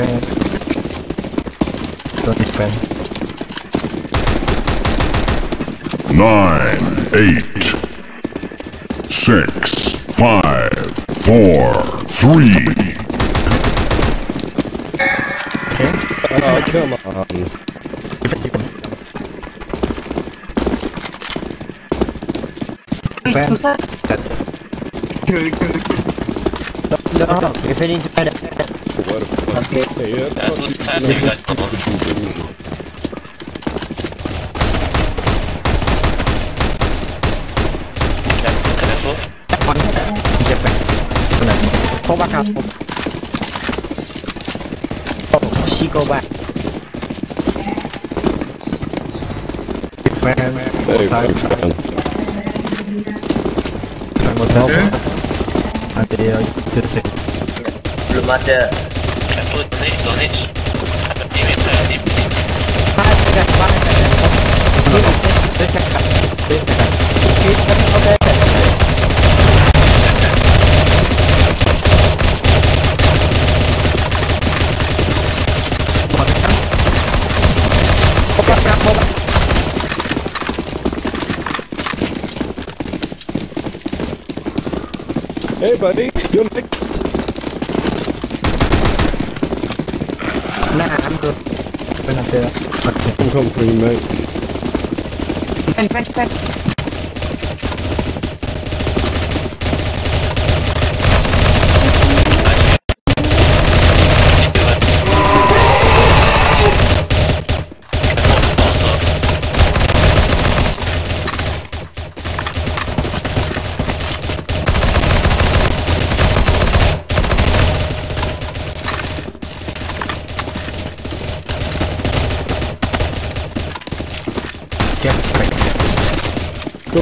defend. Don't defend. Nine, eight, six, five, four, three, Okay? Oh, come on. That. No, no, defending Zrzucałem, nie widać pomocy. Poba kasku. Siko back. Fan. Hey, thanks, man. I'm a double. I'm a double. Macie nicht, so nicht. Die Mitte, die Mitte. Ah, ich bin der Spanne. Das ist der Kampf. Das ist der Kampf. Okay, ich kann nicht auf der Hey buddy, you're next! หน้ามันคือเป็นอะไรเจอผมชมฟรีไหมแฟนแฟนแฟน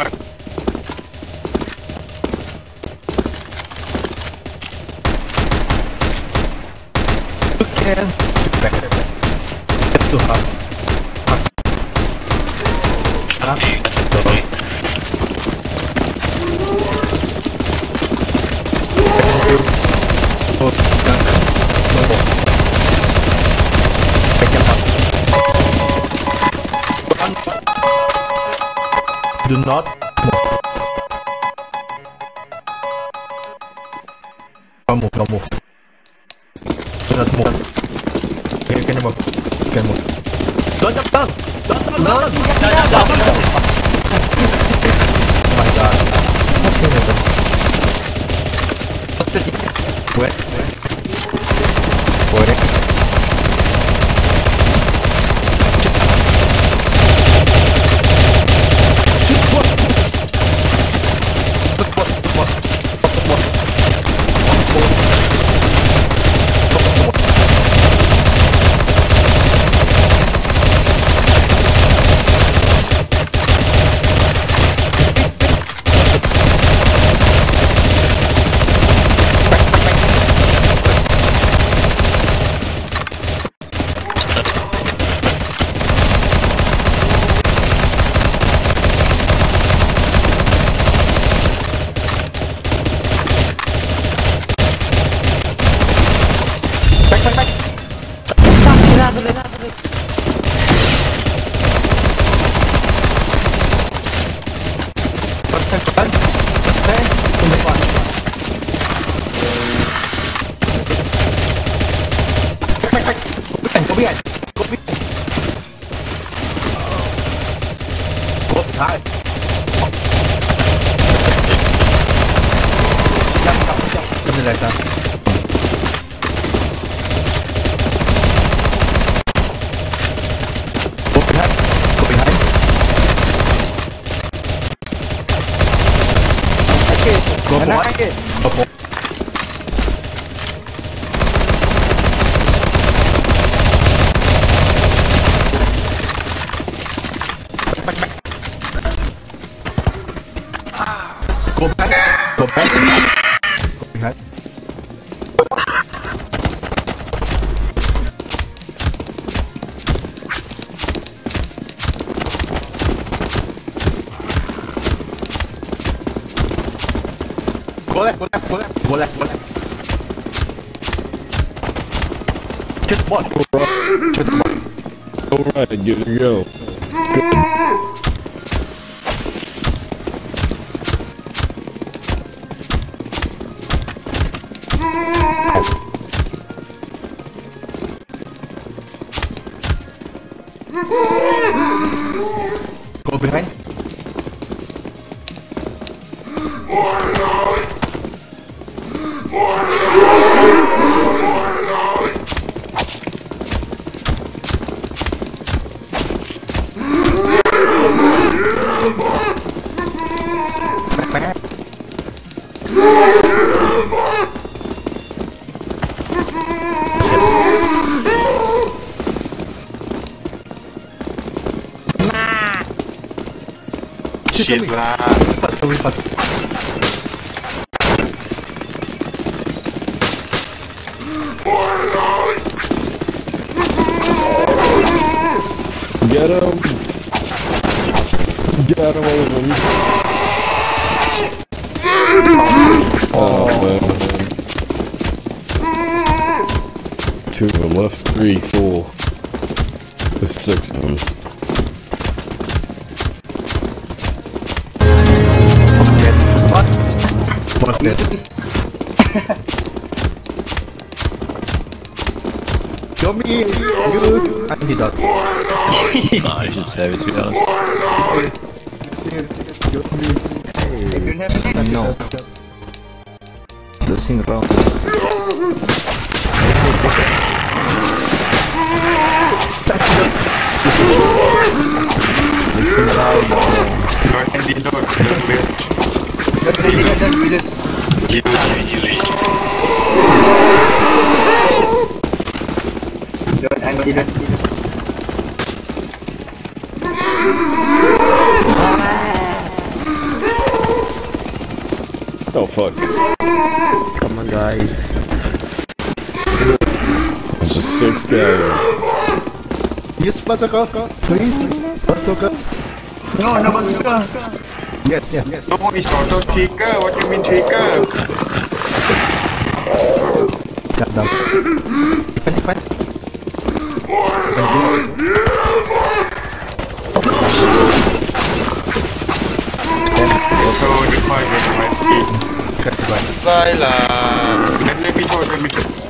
You can. Back. Let's do half. Nanti not. Don't move, don't move. Do not move. Can, can you move? Can move. Don't jump down! Don't jump down! Don't jump down! Don't jump down! oh my god. Where? Where? 崩れたごめんなさい。Go back. Go back. Go back. Go left, go left, go left, go left, go left. Shoot the ball. Shoot the ball. Alright, give it a go. Go behind. Back. back. Shoot me. Sorry, sorry. Get him! Get him, all of them. Oh, man. Two of them left, three, four. There's six of them. What's dead? Show me use antidote. No, I should say, to be honest. No. Losing round. Oh, fuck. Come on, guys. It's just six guys. Use bazooka, please. Bazooka. No, no bazooka. Yes, yes, yes. No, it's auto trigger. What do you mean trigger? Shut down. Defend, defend. So, my. Bye, la. Let me show you.